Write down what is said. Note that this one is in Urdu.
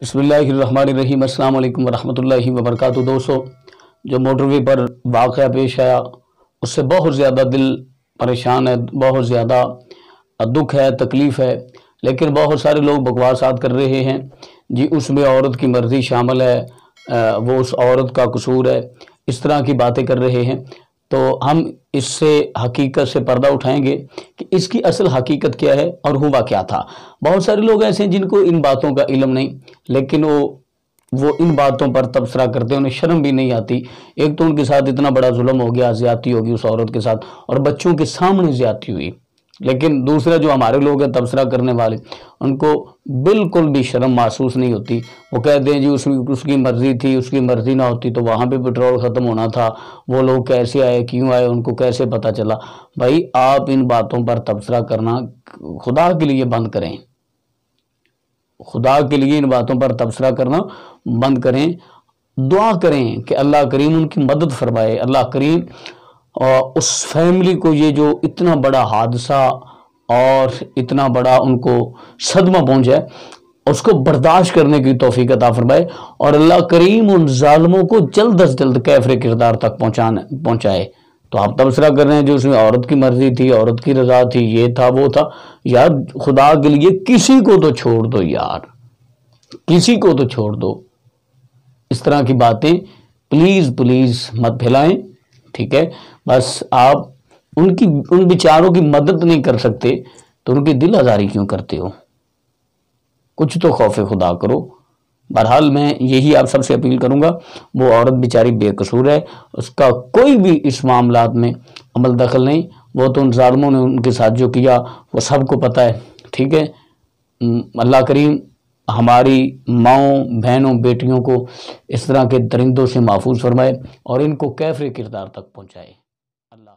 بسم اللہ الرحمن الرحیم، السلام علیکم ورحمۃ اللہ وبرکاتہ۔ دوستو، جو موٹر وے پر واقعہ پیش آیا، اس سے بہت زیادہ دل پریشان ہے، بہت زیادہ دکھ ہے، تکلیف ہے۔ لیکن بہت سارے لوگ بکواسات کر رہے ہیں۔ جی اس میں عورت کی مرضی شامل ہے وہ اس عورت کا قصور ہے۔ اس طرح کی باتیں کر رہے ہیں۔ تو ہم اس سے حقیقت سے پردہ اٹھائیں گے کہ اس کی اصل حقیقت کیا ہے اور ہوا کیا تھا۔ بہت سارے لوگ ایسے ہیں جن کو ان باتوں کا علم نہیں، لیکن وہ وہ ان باتوں پر تبصرہ کرتے ہیں، انہیں شرم بھی نہیں آتی۔ ایک تو ان کے ساتھ اتنا بڑا ظلم ہو گیا، زیادتی ہوگی اس عورت کے ساتھ، اور بچوں کے سامنے زیادتی ہوئی۔ لیکن دوسرا جو ہمارے لوگ ہیں تبصرہ کرنے والے، ان کو بالکل بھی شرم محسوس نہیں ہوتی۔ وہ کہتے ہیں جی اس اس کی مرضی تھی، اس کی مرضی نہ ہوتی تو وہاں پہ پٹرول ختم ہونا تھا۔ وہ لوگ کیسے آئے، کیوں آئے، ان کو کیسے پتہ چلا؟ بھائی، آپ ان باتوں پر تبصرہ کرنا خدا کے لیے بند کریں۔ خدا کے لیے ان باتوں پر تبصرہ کرنا بند کریں۔ دعا کریں کہ اللہ کریم ان کی مدد فرمائے۔ اللہ کریم اور اس فیملی کو یہ جو اتنا بڑا حادثہ اور اتنا بڑا ان کو صدمہ پہنچا ہے، اس کو برداشت کرنے کی توفیق عطا فرمائے اور اللہ کریم ان ظالموں کو جلد از جلد کیفر کردار تک پہنچائے۔ تو آپ تبصرہ کر رہے ہیں جو اس میں عورت کی مرضی تھی، عورت کی رضا تھی، یہ تھا، وہ تھا۔ یار، خدا کے لیے کسی کو تو چھوڑ دو یار۔ کسی کو تو چھوڑ دو۔ اس طرح کی باتیں پلیز پلیز مت پھیلائیں۔ ٹھیک ہے؟ بس آپ ان کی، ان بیچاروں کی مدد نہیں کر سکتے تو ان کی دل آزاری کیوں کرتے ہو؟ کچھ تو خوف خدا کرو۔ بہرحال میں یہی آپ سب سے اپیل کروں گا، وہ عورت بیچاری بے قصور ہے، اس کا کوئی بھی اس معاملات میں عمل دخل نہیں۔ وہ تو ان ظالموں نے ان کے ساتھ جو کیا، وہ سب کو پتہ ہے، ٹھیک ہے؟ اللہ کریم ہماری ماؤں، بہنوں، بیٹیوں کو اس طرح کے درندوں سے محفوظ فرمائے اور ان کو کیفر کردار تک پہنچائے۔ اللہ